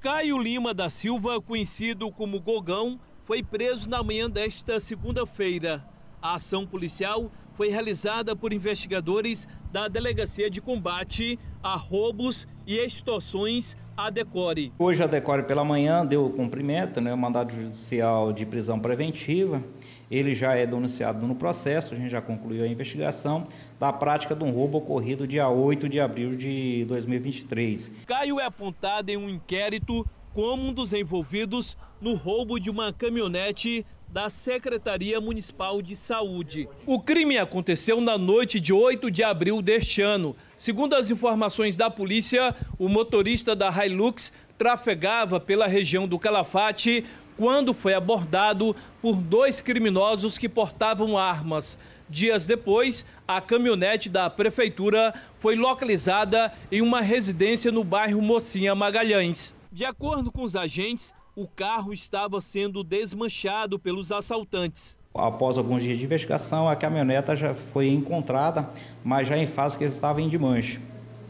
Caio Lima da Silva, conhecido como Gogão, foi preso na manhã desta segunda-feira. A ação policial foi realizada por investigadores da Delegacia de Combate a Roubos e Extorsões, a Decore. Hoje a Decore pela manhã deu cumprimento, né, o mandado judicial de prisão preventiva. Ele já é denunciado no processo, a gente já concluiu a investigação da prática de um roubo ocorrido dia 8 de abril de 2023. Caio é apontado em um inquérito como um dos envolvidos no roubo de uma caminhonete da Secretaria Municipal de Saúde. O crime aconteceu na noite de 8 de abril deste ano. Segundo as informações da polícia, o motorista da Hilux trafegava pela região do Calafate quando foi abordado por dois criminosos que portavam armas. Dias depois, a caminhonete da prefeitura foi localizada em uma residência no bairro Mocinha Magalhães. De acordo com os agentes, o carro estava sendo desmanchado pelos assaltantes. Após alguns dias de investigação, a caminhoneta já foi encontrada, mas já em fase que estava em desmanche.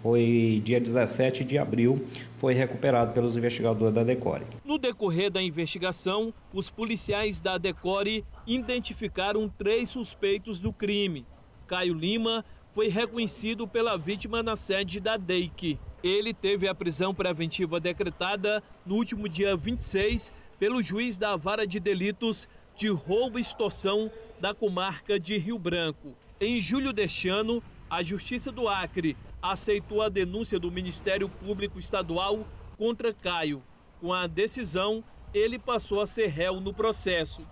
Foi dia 17 de abril, foi recuperado pelos investigadores da Decore. No decorrer da investigação, os policiais da Decore identificaram três suspeitos do crime. Caio Lima foi reconhecido pela vítima na sede da DEIC. Ele teve a prisão preventiva decretada no último dia 26 pelo juiz da Vara de Delitos de Roubo e Extorsão da comarca de Rio Branco. Em julho deste ano, a Justiça do Acre aceitou a denúncia do Ministério Público Estadual contra Caio. Com a decisão, ele passou a ser réu no processo.